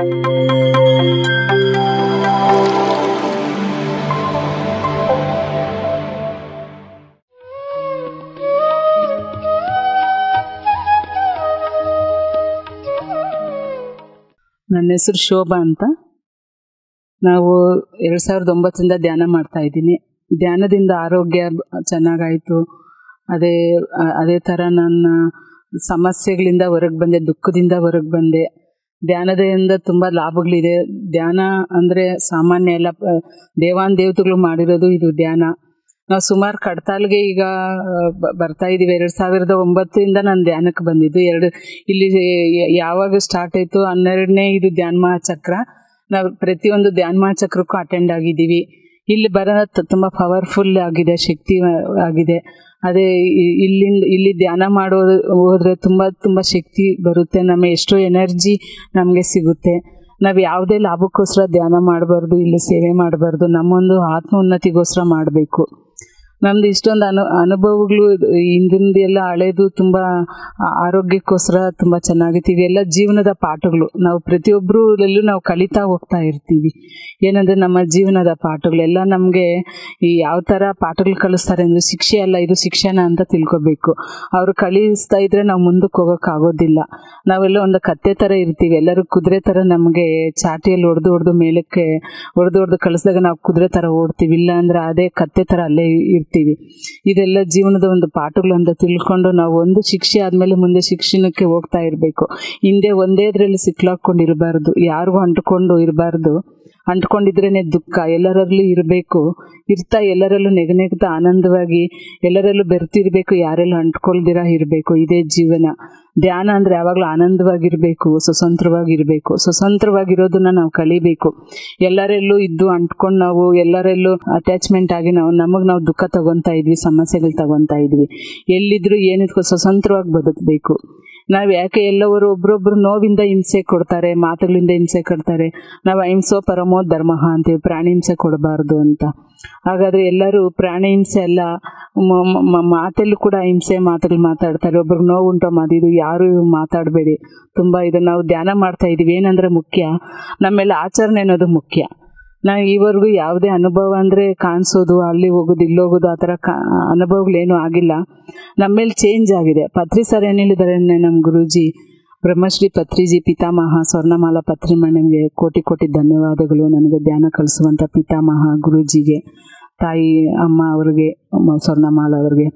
ನನ್ನ ಹೆಸರು ಶೋಭಾ ಅಂತ. ನಾವು ಎರಡು ಸಾವಿರದ ಒಂಬತ್ತರಿಂದ ಧ್ಯಾನ ಮಾಡ್ತಾ ಇದ್ದೀನಿ. ಧ್ಯಾನದಿಂದ ಆರೋಗ್ಯ ಚೆನ್ನಾಗಾಯಿತು. ಅದೇ ಅದೇ ಥರ ನನ್ನ ಸಮಸ್ಯೆಗಳಿಂದ ಹೊರಗೆ ಬಂದೆ, ದುಃಖದಿಂದ ಹೊರಗೆ ಬಂದೆ. ಧ್ಯಾನದಿಂದ ತುಂಬಾ ಲಾಭಗಳಿದೆ. ಧ್ಯಾನ ಅಂದ್ರೆ ಸಾಮಾನ್ಯ ಎಲ್ಲ ದೇವಾನ್ ದೇವತೆಗಳು ಮಾಡಿರೋದು ಇದು ಧ್ಯಾನ. ನಾವು ಸುಮಾರು ಕಡ್ತಾಲ್ಗೆ ಈಗ ಬರ್ತಾ ಇದೀವಿ. ಎರಡು ಸಾವಿರದ ಒಂಬತ್ತರಿಂದ ನಾನು ಧ್ಯಾನಕ್ಕೆ ಬಂದಿದ್ದು. ಎರಡು, ಇಲ್ಲಿ ಯಾವಾಗ ಸ್ಟಾರ್ಟ್ ಆಯಿತು ಹನ್ನೆರಡನೇ ಇದು ಧ್ಯಾನ ಮಹಾಚಕ್ರ. ನಾವು ಪ್ರತಿಯೊಂದು ಧ್ಯಾನ ಮಹಾಚಕ್ರಕ್ಕೂ ಅಟೆಂಡ್ ಆಗಿದ್ದೀವಿ. ಇಲ್ಲಿ ಬರೋದು ತುಂಬ ಪವರ್ಫುಲ್ ಆಗಿದೆ, ಶಕ್ತಿ ಆಗಿದೆ. ಅದೇ ಇಲ್ಲಿ ಇಲ್ಲಿ ಧ್ಯಾನ ಮಾಡೋದು, ಹೋದ್ರೆ ತುಂಬ ತುಂಬ ಶಕ್ತಿ ಬರುತ್ತೆ. ನಮ್ಮ ಎಷ್ಟೋ ಎನರ್ಜಿ ನಮಗೆ ಸಿಗುತ್ತೆ. ನಾವು ಯಾವುದೇ ಲಾಭಕ್ಕೋಸ್ಕರ ಧ್ಯಾನ ಮಾಡಬಾರ್ದು, ಇಲ್ಲಿ ಸೇವೆ ಮಾಡಬಾರ್ದು. ನಮ್ಮೊಂದು ಆತ್ಮ ಉನ್ನತಿಗೋಸ್ಕರ ಮಾಡಬೇಕು. ನಮ್ದು ಇಷ್ಟೊಂದು ಅನು, ಅನುಭವಗಳು ಹಿಂದಿಂದು ಎಲ್ಲ ಹಳೇದು ತುಂಬ ಆರೋಗ್ಯಕ್ಕೋಸ್ಕರ ತುಂಬ ಚೆನ್ನಾಗಿತ್ತು ಇದೆಲ್ಲ ಜೀವನದ ಪಾಠಗಳು. ನಾವು ಪ್ರತಿಯೊಬ್ಬರಲ್ಲೂ ನಾವು ಕಲಿತಾ ಹೋಗ್ತಾ ಇರ್ತೀವಿ. ಏನಂದರೆ ನಮ್ಮ ಜೀವನದ ಪಾಠಗಳೆಲ್ಲ ನಮಗೆ ಈ ಯಾವ ಥರ ಪಾಠಗಳು ಕಲಿಸ್ತಾರೆ ಅಂದರೆ ಶಿಕ್ಷೆ ಅಲ್ಲ, ಇದು ಶಿಕ್ಷಣ ಅಂತ ತಿಳ್ಕೊಬೇಕು. ಅವರು ಕಲಿಸ್ತಾ ಇದ್ರೆ ನಾವು ಮುಂದಕ್ಕೆ ಹೋಗೋಕ್ಕಾಗೋದಿಲ್ಲ. ನಾವೆಲ್ಲ ಒಂದು ಕತ್ತೆ ಥರ ಇರ್ತೀವಿ. ಎಲ್ಲರೂ ಕುದುರೆ ಥರ ನಮಗೆ ಚಾಟಿಯಲ್ಲಿ ಹೊಡೆದು ಹೊಡೆದು ಮೇಲಕ್ಕೆ, ಹೊಡೆದು ಹೊಡೆದು ಕಳಿಸಿದಾಗ ನಾವು ಕುದುರೆ ಥರ ಓಡ್ತೀವಿ. ಇಲ್ಲ ಅಂದರೆ ಅದೇ ಕತ್ತೆ ಥರ ಅಲ್ಲೇ ಇರ್ತೀವಿ. ಇದೆಲ್ಲ ಜೀವನದ ಒಂದು ಪಾಠಗಳು ಅಂತ ತಿಳ್ಕೊಂಡು ನಾವು ಒಂದು ಶಿಕ್ಷೆ ಆದಮೇಲೆ ಮುಂದೆ ಶಿಕ್ಷಣಕ್ಕೆ ಹೋಗ್ತಾ ಇರಬೇಕು. ಹಿಂದೆ ಒಂದೇ ಇದರಲ್ಲಿ ಸಿಕ್ಲಾಕೊಂಡಿರಬಾರ್ದು, ಯಾರಿಗೂ ಅಂಟ್ಕೊಂಡು ಇರಬಾರ್ದು. ಅಂಟ್ಕೊಂಡಿದ್ರೇನೆ ದುಃಖ, ಎಲ್ಲರಲ್ಲೂ ಇರಬೇಕು. ಇರ್ತಾ ಎಲ್ಲರಲ್ಲೂ ನೆಗನೆಗ್ತಾ ಆನಂದವಾಗಿ ಎಲ್ಲರಲ್ಲೂ ಬೆರ್ತಿರ್ಬೇಕು, ಯಾರೆಲ್ಲ ಅಂಟ್ಕೊಳ್ದಿರ ಇರಬೇಕು. ಇದೇ ಜೀವನ. ಧ್ಯಾನ ಅಂದರೆ ಯಾವಾಗಲೂ ಆನಂದವಾಗಿರಬೇಕು, ಸ್ವತಂತ್ರವಾಗಿರಬೇಕು. ಸ್ವತಂತ್ರವಾಗಿರೋದನ್ನ ನಾವು ಕಲಿಬೇಕು. ಎಲ್ಲರೆಲ್ಲೂ ಇದ್ದು ಅಂಟ್ಕೊಂಡು ನಾವು, ಎಲ್ಲರೆಲ್ಲೂ ಅಟ್ಯಾಚ್ಮೆಂಟ್ ಆಗಿ ನಾವು, ನಮಗೆ ನಾವು ದುಃಖ ತಗೊತಾ ಇದ್ವಿ, ಸಮಸ್ಯೆಗಳು ತಗೊತಾ ಇದ್ವಿ. ಎಲ್ಲಿದ್ರು ಏನಿದ್ಕೋ ಸ್ವತಂತ್ರವಾಗಿ ಬದುಕಬೇಕು. ನಾವು ಯಾಕೆ ಎಲ್ಲವರು ಒಬ್ರೊಬ್ರು ನೋವಿಂದ ಹಿಂಸೆ ಕೊಡ್ತಾರೆ, ಮಾತುಗಳಿಂದ ಹಿಂಸೆ ಕೊಡ್ತಾರೆ. ನಾವು ಅಹಿಂಸೋ ಪರಮೋ ಧರ್ಮ ಅಂತೀವಿ ಪ್ರಾಣಿ ಹಿಂಸೆ ಕೊಡಬಾರ್ದು ಅಂತ. ಹಾಗಾದ್ರೆ ಎಲ್ಲರೂ ಪ್ರಾಣಿ ಹಿಂಸೆ ಅಲ್ಲ ಮಾತಲ್ಲೂ ಕೂಡ ಹಿಂಸೆ ಮಾತುಗಳು ಮಾತಾಡ್ತಾರೆ. ಒಬ್ರಿಗೆ ನೋವು ಉಂಟೋ ಮಾತು ಇದು ಯಾರು ಮಾತಾಡಬೇಡಿ. ತುಂಬ ಇದು ನಾವು ಧ್ಯಾನ ಮಾಡ್ತಾ ಇದೀವಿ. ಏನಂದ್ರೆ ಮುಖ್ಯ, ನಮ್ಮೆಲ್ಲ ಆಚರಣೆ ಅನ್ನೋದು ಮುಖ್ಯ. ನಾವು ಈವರೆಗೂ ಯಾವುದೇ ಅನುಭವ ಅಂದರೆ ಕಾಣಿಸೋದು, ಅಲ್ಲಿ ಹೋಗೋದು, ಇಲ್ಲಿ ಹೋಗೋದು, ಆ ಥರ ಕಾ ಅನುಭವಗಳೇನೂ ಆಗಿಲ್ಲ. ನಮ್ಮೇಲೆ ಚೇಂಜ್ ಆಗಿದೆ. ಪತ್ರಿ ಸರ್ ಏನು ಹೇಳಿದ್ದಾರೆ ನಮ್ಮ ಗುರೂಜಿ ಬ್ರಹ್ಮಶ್ರೀ ಪತ್ರಿಜಿ ಪಿತಾಮಹ ಸ್ವರ್ಣಮಾಲ ಪತ್ರಿಮಣ್ಣಿಗೆ ಕೋಟಿ ಕೋಟಿ ಧನ್ಯವಾದಗಳು. ನನಗೆ ಧ್ಯಾನ ಕಲಿಸುವಂಥ ಪಿತಾಮಹ ಗುರೂಜಿಗೆ. ತಾಯಿ, ಅಮ್ಮ ಅವ್ರಿಗೆ ಸ್ವರ್ಣಮಾಲ ಅವ್ರಿಗೆ.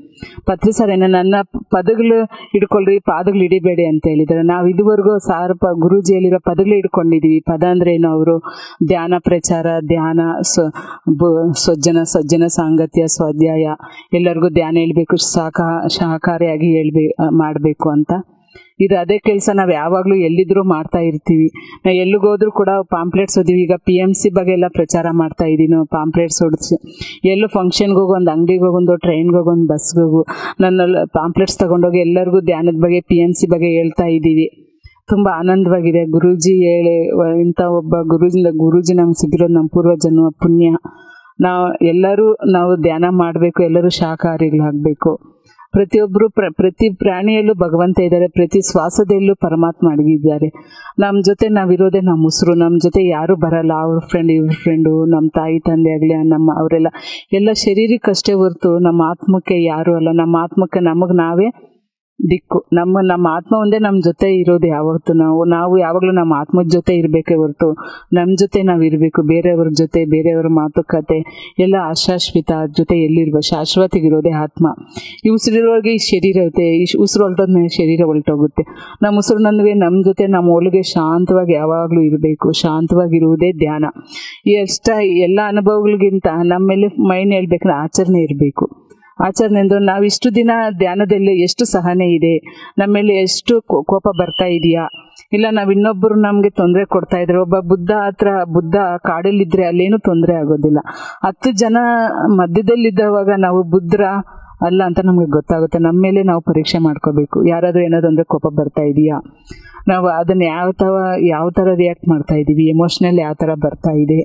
ಪತ್ರಿ ಸರ್ ಏನೋ ನನ್ನ ಪದಗಳು ಹಿಡ್ಕೊಳ್ರಿ, ಪಾದಗಳು ಹಿಡಿಬೇಡಿ ಅಂತ ಹೇಳಿದ್ದಾರೆ. ನಾವು ಇದುವರೆಗೂ ಸಾರ್ ಪ ಗುರೂಜಿ ಹೇಳಿರೋ ಪದಗಳು ಹಿಡ್ಕೊಂಡಿದ್ದೀವಿ ಪದ ಅಂದ್ರೆ ಏನು ಅವರು? ಧ್ಯಾನ ಪ್ರಚಾರ, ಧ್ಯಾನ ಸ್ವಜ್ಜನ ಸಜ್ಜನ ಸಾಂಗತ್ಯ, ಸ್ವಾಧ್ಯಾಯ. ಎಲ್ಲರಿಗೂ ಧ್ಯಾನ ಹೇಳ್ಬೇಕು, ಸಾಕ, ಸಹಕಾರಿಯಾಗಿ ಹೇಳ್ಬೇ, ಮಾಡಬೇಕು ಅಂತ. ಇದು ಅದೇ ಕೆಲಸ ನಾವು ಯಾವಾಗಲೂ ಎಲ್ಲಿದ್ರೂ ಮಾಡ್ತಾ ಇರ್ತೀವಿ. ನಾವು ಎಲ್ಲಿಗೋದ್ರೂ ಕೂಡ ಪಾಂಪ್ಲೆಟ್ಸ್ ಓದಿವಿ. ಈಗ ಪಿ ಎಂ ಸಿ ಬಗ್ಗೆ ಎಲ್ಲ ಪ್ರಚಾರ ಮಾಡ್ತಾ ಇದ್ದೀನಿ. ಪಾಂಪ್ಲೆಟ್ಸ್ ಹೊಡಿಸಿ ಎಲ್ಲೂ ಫಂಕ್ಷನ್ಗೆ ಹೋಗು, ಒಂದು ಅಂಗಡಿಗೆ ಹೋಗೊಂದು ಟ್ರೈನ್ಗೆ ಹೋಗೊಂದು ಬಸ್ಗೆ ಹೋಗು ನನ್ನ ಪಾಂಪ್ಲೆಟ್ಸ್ ತಗೊಂಡೋಗಿ ಎಲ್ಲರಿಗೂ ಧ್ಯಾನದ ಬಗ್ಗೆ ಪಿ ಎಂ ಸಿ ಬಗ್ಗೆ ಹೇಳ್ತಾ ಇದ್ದೀವಿ. ತುಂಬ ಆನಂದವಾಗಿದೆ. ಗುರೂಜಿ ಹೇಳಿ ಇಂಥ ಒಬ್ಬ ಗುರೂಜಿಂದ ಗುರೂಜಿ ನಮ್ಗೆ ಸಿಗಿರೋದು ನಮ್ಮ ಪೂರ್ವಜನ್ಮ ಪುಣ್ಯ. ನಾವು ಎಲ್ಲರೂ ನಾವು ಧ್ಯಾನ ಮಾಡಬೇಕು. ಎಲ್ಲರೂ ಶಾಕಾಹಾರಿಗಳಾಗಬೇಕು ಪ್ರತಿಯೊಬ್ಬರು ಪ್ರ, ಪ್ರತಿ ಪ್ರಾಣಿಯಲ್ಲೂ ಭಗವಂತ ಇದ್ದಾರೆ, ಪ್ರತಿ ಶ್ವಾಸದಲ್ಲೂ ಪರಮಾತ್ಮ ಅಡಗಿದ್ದಾರೆ. ನಮ್ಮ ಜೊತೆ ನಾವಿರೋದೇ ನಮ್ಮ ಉಸಿರು ನಮ್ಮ ಜೊತೆ ಯಾರೂ ಬರಲ್ಲ. ಅವ್ರ ಫ್ರೆಂಡ್ ಇವ್ರ ಫ್ರೆಂಡು ನಮ್ಮ ತಾಯಿ, ತಂದೆ ಆಗಲಿ, ನಮ್ಮ ಅವರೆಲ್ಲ. ಎಲ್ಲ ಶರೀರಕ್ಕಷ್ಟೇ ಹೊರ್ತು ನಮ್ಮ ಆತ್ಮಕ್ಕೆ ಯಾರೂ ಅಲ್ಲ. ನಮ್ಮ ಆತ್ಮಕ್ಕೆ ನಮಗೆ ನಾವೇ ದಿಕ್ಕು. ನಮ್ಮ ನಮ್ಮ ಆತ್ಮ ಒಂದೇ ನಮ್ಮ ಜೊತೆ ಇರೋದು ಯಾವತ್ತು ನಾವು. ನಾವು ಯಾವಾಗಲೂ ನಮ್ಮ ಆತ್ಮದ ಜೊತೆ ಇರಬೇಕೇ ಹೊರತು ನಮ್ಮ ಜೊತೆ ನಾವು ಇರಬೇಕು. ಬೇರೆಯವ್ರ ಜೊತೆ, ಬೇರೆಯವ್ರ ಮಾತುಕತೆ, ಎಲ್ಲ ಅಶಾಶ್ವಿತ ಜೊತೆ ಎಲ್ಲಿರುವ ಶಾಶ್ವತಿಗಿರೋದೇ ಆತ್ಮ. ಈ ಉಸಿರಿರೋರಿಗೆ ಈ ಶರೀರ ಇರುತ್ತೆ. ಈ ಉಸಿರು ಹೊಲ್ಟೋದ್ಮೇಲೆ ಶರೀರ ಹೊಲ್ಟೋಗುತ್ತೆ. ನಮ್ಮ ಉಸಿರು ನನ್ಗೆ ನಮ್ಮ ಜೊತೆ, ನಮ್ಮ ಒಳಗೆ ಶಾಂತವಾಗಿ ಯಾವಾಗಲೂ ಇರಬೇಕು. ಶಾಂತವಾಗಿರುವುದೇ ಧ್ಯಾನ. ಈ ಎಷ್ಟ ಎಲ್ಲ ಅನುಭವಗಳಿಗಿಂತ ನಮ್ಮ ಮೇಲೆ ಮೈನ್ ಹೇಳ್ಬೇಕಂದ್ರೆ ಆಚರಣೆ ಇರಬೇಕು. ಆಚರಣೆ ಎಂದು ನಾವು ಇಷ್ಟು ದಿನ ಧ್ಯಾನದಲ್ಲಿ ಎಷ್ಟು ಸಹನೆ ಇದೆ ನಮ್ಮಲ್ಲಿ ಮೇಲೆ ಎಷ್ಟು ಕೋಪ ಬರ್ತಾ ಇದೆಯಾ? ಇಲ್ಲ, ನಾವು ಇನ್ನೊಬ್ಬರು ನಮಗೆ ತೊಂದರೆ ಕೊಡ್ತಾ ಇದ್ರೆ ಒಬ್ಬ ಬುದ್ಧ ಹತ್ರ, ಬುದ್ಧ ಕಾಡಲ್ಲಿದ್ದರೆ ಅಲ್ಲೇನು ತೊಂದರೆ ಆಗೋದಿಲ್ಲ. ಹತ್ತು ಜನ ಮಧ್ಯದಲ್ಲಿದ್ದವಾಗ ನಾವು ಬುದ್ಧರ ಅಲ್ಲ ಅಂತ ನಮಗೆ ಗೊತ್ತಾಗುತ್ತೆ. ನಮ್ಮ ಮೇಲೆ ನಾವು ಪರೀಕ್ಷೆ ಮಾಡ್ಕೋಬೇಕು. ಯಾರಾದರೂ ಏನಾದ್ರು ಅಂದರೆ ಕೋಪ ಬರ್ತಾ ಇದೆಯಾ? ನಾವು ಅದನ್ನು ಯಾವ ಥರ ಯಾವ ಥರ ರಿಯಾಕ್ಟ್ ಮಾಡ್ತಾ ಇದ್ದೀವಿ ಎಮೋಷ್ನಲ್ ಯಾವ ಥರ ಬರ್ತಾ ಇದೆ?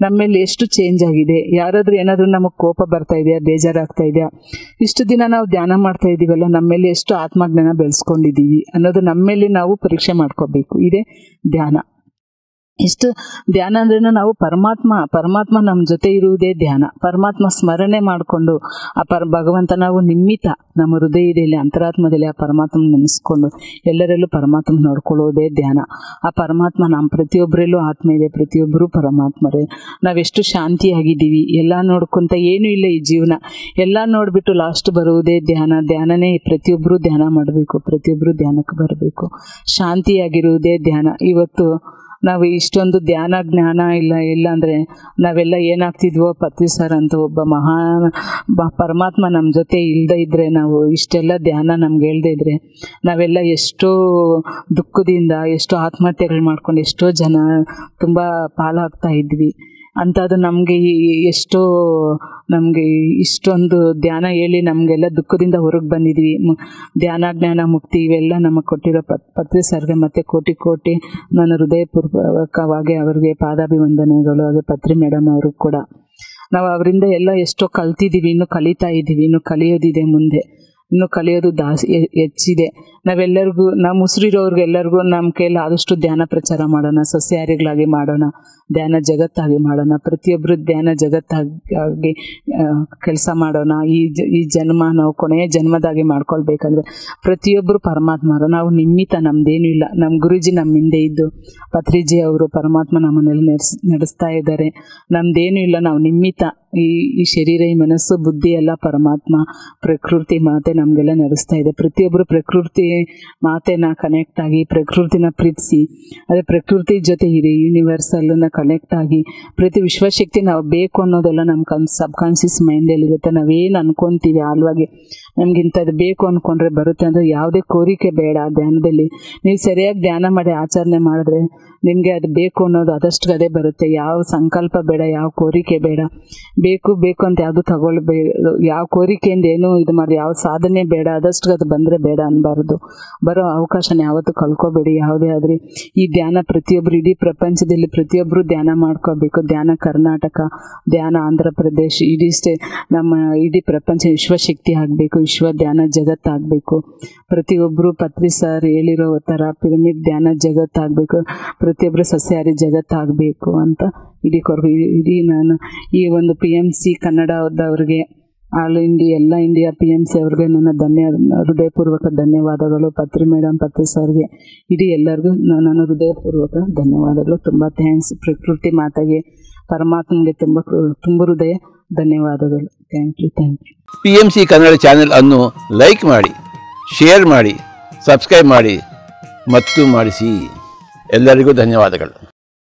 ನಮ್ಮ ಮೇಲೆ ಎಷ್ಟು ಚೇಂಜ್ ಆಗಿದೆ? ಯಾರಾದರೂ ಏನಾದರೂ ನಮಗೆ ಕೋಪ ಬರ್ತಾ ಇದೆಯಾ? ಬೇಜಾರಾಗ್ತಾ ಇದೆಯಾ? ಇಷ್ಟು ದಿನ ನಾವು ಧ್ಯಾನ ಮಾಡ್ತಾ ಇದ್ದೀವಲ್ಲ ನಮ್ಮ ಮೇಲೆ ಎಷ್ಟು ಆತ್ಮಜ್ಞಾನ ಬೆಳೆಸ್ಕೊಂಡಿದ್ದೀವಿ ಅನ್ನೋದು ನಮ್ಮ ಮೇಲೆ ನಾವು ಪರೀಕ್ಷೆ ಮಾಡ್ಕೋಬೇಕು. ಇದೇ ಧ್ಯಾನ. ಎಷ್ಟು ಧ್ಯಾನ ಅಂದ್ರೆ ನಾವು ಪರಮಾತ್ಮ ಪರಮಾತ್ಮ ನಮ್ಮ ಜೊತೆ ಇರುವುದೇ ಧ್ಯಾನ. ಪರಮಾತ್ಮ ಸ್ಮರಣೆ ಮಾಡಿಕೊಂಡು ಆ ಪರ, ಭಗವಂತ ನಾವು ನಿಮಿತ್ತ ನಮ್ಮ ಹೃದಯದಲ್ಲಿ ಅಂತರಾತ್ಮದಲ್ಲಿ ಆ ಪರಮಾತ್ಮ ನೆನೆಸ್ಕೊಂಡು ಎಲ್ಲರಲ್ಲೂ ಪರಮಾತ್ಮ ನೋಡ್ಕೊಳ್ಳೋದೇ ಧ್ಯಾನ. ಆ ಪರಮಾತ್ಮ ನಮ್ಮ ಪ್ರತಿಯೊಬ್ಬರಲ್ಲೂ ಆತ್ಮ ಇದೆ ಪ್ರತಿಯೊಬ್ಬರೂ ಪರಮಾತ್ಮರೇ. ನಾವೆಷ್ಟು ಶಾಂತಿಯಾಗಿದ್ದೀವಿ. ಎಲ್ಲ ನೋಡ್ಕೊಂತ ಏನೂ ಇಲ್ಲ ಈ ಜೀವನ. ಎಲ್ಲ ನೋಡಿಬಿಟ್ಟು ಲಾಸ್ಟ್ ಬರುವುದೇ ಧ್ಯಾನ. ಧ್ಯಾನನೇ ಪ್ರತಿಯೊಬ್ಬರೂ ಧ್ಯಾನ ಮಾಡಬೇಕು ಪ್ರತಿಯೊಬ್ಬರೂ ಧ್ಯಾನಕ್ಕೆ ಬರಬೇಕು. ಶಾಂತಿಯಾಗಿರುವುದೇ ಧ್ಯಾನ. ಇವತ್ತು ನಾವು ಇಷ್ಟೊಂದು ಧ್ಯಾನ, ಜ್ಞಾನ ಇಲ್ಲ ಇಲ್ಲ ಅಂದರೆ ನಾವೆಲ್ಲ ಏನಾಗ್ತಿದ್ವೋ ಪತ್ರಿ ಸರ್ ಅಂತ ಒಬ್ಬ ಮಹಾ ಪರಮಾತ್ಮ ನಮ್ಮ ಜೊತೆ ಇಲ್ಲದೆ ಇದ್ದರೆ ನಾವು ಇಷ್ಟೆಲ್ಲ ಧ್ಯಾನ ನಮ್ಗೆ ಹೇಳ್ದೆ ಇದ್ದರೆ ನಾವೆಲ್ಲ ಎಷ್ಟೋ ದುಃಖದಿಂದ, ಎಷ್ಟೋ ಆತ್ಮಹತ್ಯೆಗಳು ಮಾಡ್ಕೊಂಡು ಎಷ್ಟೋ ಜನ ತುಂಬ ಪಾಲಾಗ್ತಾ ಇದ್ವಿ. ಅಂಥದ್ದು ನಮಗೆ ಎಷ್ಟೋ ನಮಗೆ ಇಷ್ಟೊಂದು ಧ್ಯಾನ ಹೇಳಿ ನಮಗೆಲ್ಲ ದುಃಖದಿಂದ ಹೊರಗೆ ಬಂದಿದ್ವಿ. ಧ್ಯಾನ, ಜ್ಞಾನ, ಮುಕ್ತಿ ಇವೆಲ್ಲ ನಮಗೆ ಕೊಟ್ಟಿರೋ ಪತ್, ಪತ್ರಿ ಸರ್ಗೆ ಮತ್ತು ಕೋಟಿ ಕೋಟಿ ನನ್ನ ಹೃದಯಪೂರ್ವಕವಾಗಿ ಅವರಿಗೆ ಪಾದಾಭಿವಂದನೆಗಳು, ಹಾಗೆ ಪತ್ರಿ ಮೇಡಮ್ ಅವರು ಕೂಡ. ನಾವು ಅವರಿಂದ ಎಲ್ಲ ಎಷ್ಟೋ ಕಲ್ತಿದ್ದೀವಿ ಇನ್ನು ಕಲಿತಾ ಇದ್ದೀವಿ ಇನ್ನು ಕಲಿಯೋದಿದೆ ಮುಂದೆ. ಇನ್ನು ಕಲಿಯೋದು ದಾಸ್ ಹೆಚ್ಚಿದೆ. ನಾವೆಲ್ಲರಿಗೂ ನಮ್ಮ ಉಸಿರಿರೋರ್ಗೆಲ್ಲರಿಗೂ ನಮ್ಮ ಕೈಯಲ್ಲಿ ಆದಷ್ಟು ಧ್ಯಾನ ಪ್ರಚಾರ ಮಾಡೋಣ, ಸಸ್ಯಾಹಾರಿಗಳಾಗಿ ಮಾಡೋಣ, ಧ್ಯಾನ ಜಗತ್ತಾಗಿ ಮಾಡೋಣ ಪ್ರತಿಯೊಬ್ಬರು ಧ್ಯಾನ ಜಗತ್ತಾಗಿ ಕೆಲಸ ಮಾಡೋಣ, ಈ ಈ ಜನ್ಮ ನಾವು ಕೊನೆಯ ಜನ್ಮದಾಗಿ ಮಾಡ್ಕೊಳ್ಬೇಕಂದ್ರೆ ಪ್ರತಿಯೊಬ್ಬರು ಪರಮಾತ್ಮರು. ನಾವು ನಿಮ್ಮಿತ ನಮ್ದೇನು ಇಲ್ಲ. ನಮ್ಮ ಗುರುಜಿ ನಮ್ಮ ಹಿಂದೆ ಇದ್ದು, ಪತ್ರಿಜಿ ಅವರು ಪರಮಾತ್ಮ ನಮ್ಮನ್ನೆಲ್ಲ ನಡೆಸ್, ನಡೆಸ್ತಾ ಇದ್ದಾರೆ. ನಮ್ದೇನು ಇಲ್ಲ. ನಾವು ನಿಮಿತ್ತ ಈ ಈ ಶರೀರ, ಈ ಮನಸ್ಸು, ಬುದ್ಧಿ ಎಲ್ಲ ಪರಮಾತ್ಮ ಪ್ರಕೃತಿ ಮಾತೆ ನಮಗೆಲ್ಲ ನಡೆಸ್ತಾ ಇದೆ. ಪ್ರತಿಯೊಬ್ಬರು ಪ್ರಕೃತಿ ಮಾತೆನ ಕನೆಕ್ಟ್ ಆಗಿ, ಪ್ರಕೃತಿನ ಪ್ರೀತಿಸಿ, ಅದೇ ಪ್ರಕೃತಿ ಜೊತೆ ಇರಿ ಯೂನಿವರ್ಸಲ್ನ ಕನೆಕ್ಟ್ ಆಗಿ, ಪ್ರತಿ ವಿಶ್ವಶಕ್ತಿ ನಾವು ಬೇಕು ಅನ್ನೋದೆಲ್ಲ ನಮ್ಮ ಕನ್ ಸಬ್ ಕಾನ್ಷಿಯಸ್ ಮೈಂಡಲ್ಲಿರುತ್ತೆ ನಾವೇನು ಅನ್ಕೊಂತೀವಿ ಆಲ್ವಾಗಿ ನಮ್ಗೆ ಇಂಥದ್ದು ಬೇಕು ಅಂದ್ಕೊಂಡ್ರೆ ಬರುತ್ತೆ ಅಂದರೆ ಯಾವುದೇ ಕೋರಿಕೆ ಬೇಡ ಧ್ಯಾನದಲ್ಲಿ. ನೀವು ಸರಿಯಾಗಿ ಧ್ಯಾನ ಮಾಡಿ, ಆಚರಣೆ ಮಾಡಿದ್ರೆ ನಿಮಗೆ ಅದು ಬೇಕು ಅನ್ನೋದು ಅದಷ್ಟು ಅದೇ ಬರುತ್ತೆ. ಯಾವ ಸಂಕಲ್ಪ ಬೇಡ, ಯಾವ ಕೋರಿಕೆ ಬೇಡ. ಬೇಕು ಬೇಕು ಅಂತ ಯಾವುದು ತಗೊಳ್ಬೇ, ಯಾವ ಕೋರಿಕೆಯಿಂದ ಏನು ಇದು ಮಾಡಿ ಯಾವ ಸಾಧನೆ ಬೇಡ, ಆದಷ್ಟು ಅದು ಬಂದರೆ ಬೇಡ ಅನ್ನಬಾರ್ದು ಬರೋ ಅವಕಾಶನ ಯಾವತ್ತೂ ಕಳ್ಕೊಬೇಡಿ. ಯಾವುದೇ ಆದರೆ, ಈ ಧ್ಯಾನ ಪ್ರತಿಯೊಬ್ಬರು ಇಡೀ ಪ್ರಪಂಚದಲ್ಲಿ ಪ್ರತಿಯೊಬ್ಬರು ಧ್ಯಾನ ಮಾಡ್ಕೋಬೇಕು. ಧ್ಯಾನ ಕರ್ನಾಟಕ, ಧ್ಯಾನ ಆಂಧ್ರ ಪ್ರದೇಶ್, ಇಡೀ ಸ್ಟೇ, ನಮ್ಮ ಇಡೀ ಪ್ರಪಂಚ ವಿಶ್ವಶಕ್ತಿ ಆಗಬೇಕು, ವಿಶ್ವ ಧ್ಯಾನ ಜಗತ್ತಾಗಬೇಕು ಪ್ರತಿಯೊಬ್ಬರು ಪತ್ರಿ ಸರ್ ಹೇಳಿರೋ ಥರ, ಪಿರಮಿಡ್ ಧ್ಯಾನ ಜಗತ್ತಾಗಬೇಕು ಪ್ರತಿಯೊಬ್ಬರು ಸಸ್ಯಾಹಾರಿ ಜಗತ್ತಾಗಬೇಕು ಅಂತ ಇಡೀ ಕೊರ್ಗು ಇಡೀ ನಾನು ಈ ಒಂದು ಪಿ ಎಂ ಸಿ ಕನ್ನಡದವ್ರಿಗೆ, ಆಲ್ ಇಂಡಿಯಾ ಎಲ್ಲ ಇಂಡಿಯಾ ಪಿ ಎಂ ಸಿ ಅವ್ರಿಗೆ ನನ್ನ ಧನ್ಯ, ಹೃದಯಪೂರ್ವಕ ಧನ್ಯವಾದಗಳು. ಪತ್ರಿ ಮೇಡಮ್ ಪತ್ರಿ ಸರ್ಗೆ, ಇಡೀ ಎಲ್ಲರಿಗೂ ನನ್ನ ಹೃದಯಪೂರ್ವಕ ಧನ್ಯವಾದಗಳು. ತುಂಬ ಥ್ಯಾಂಕ್ಸ್ ಪ್ರಕೃತಿ ಮಾತಾಗೆ, ಪರಮಾತ್ಮನಿಗೆ ತುಂಬ ತುಂಬ ಹೃದಯ ಧನ್ಯವಾದಗಳು. Thank you thank you P M C Kannada channel ಅನ್ನು ಲೈಕ್ ಮಾಡಿ ಶೇರ್ ಮಾಡಿ ಸಬ್ಸ್ಕ್ರೈಬ್ ಮಾಡಿ, ಮತ್ತು ಮಾಡಿಸಿ. ಎಲ್ಲರಿಗೂ ಧನ್ಯವಾದಗಳು.